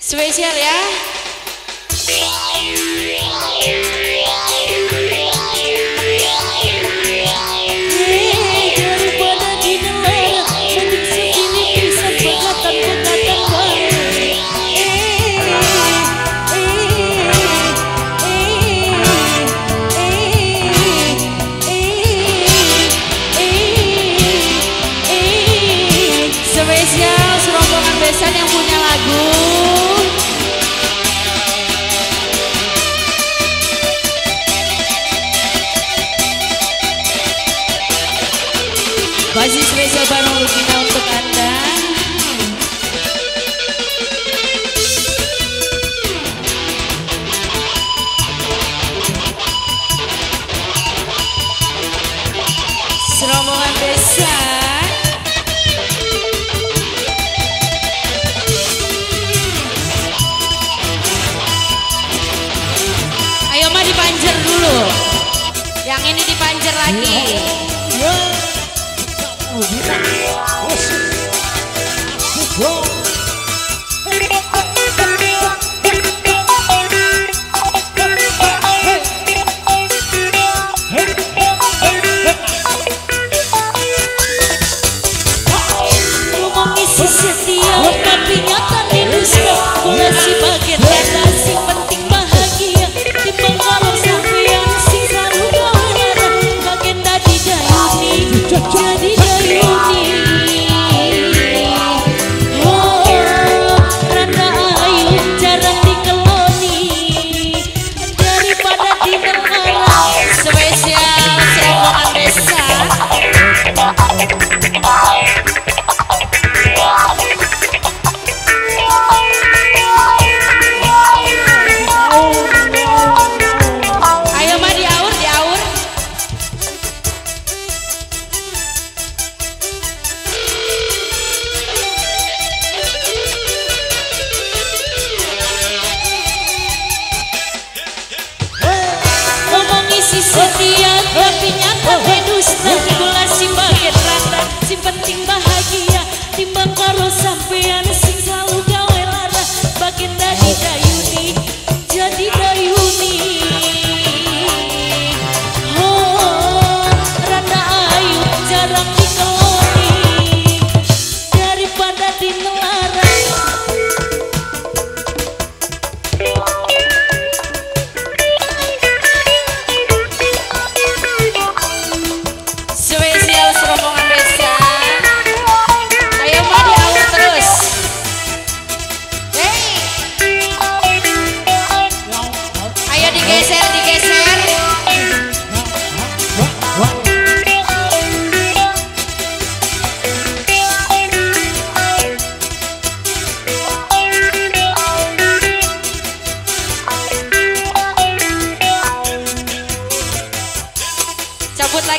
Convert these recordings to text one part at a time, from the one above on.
Spesial ya. spesial serombongan besan yang punya lagu Masih spesial barang kita untuk Anda. Serombongan besar Ayo mah dipanjer dulu. Yang ini dipanjer lagi. 虎皮 Chao.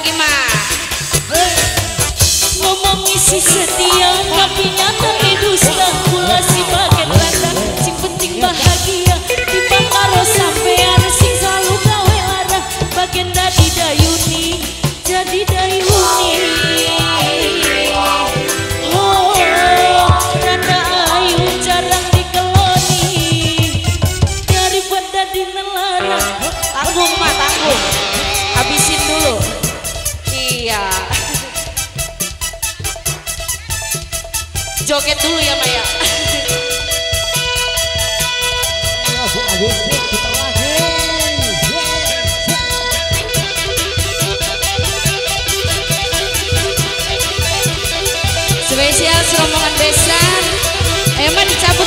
iki mah ngomong isi setia tapi nyata dusta kula si paket Joget dulu ya Maya. Spesial serombongan besar. Emang dicap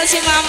的心吗？